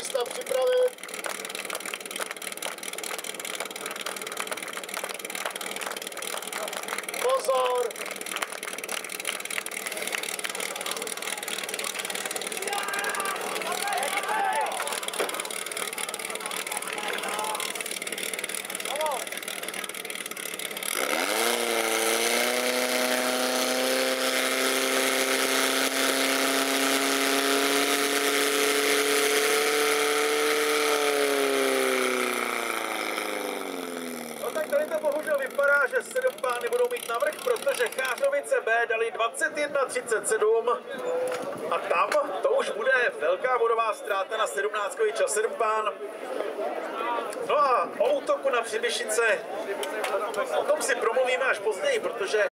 místa připravit. Pozor! No tak tady to bohužel vypadá, že sedm pány budou mít navrh, protože Chářovice B dali 21.37 a tam to už bude velká bodová ztráta na 17 čas 7 pán. No a o útoku na Přibyšice, o tom si promluvíme až později, protože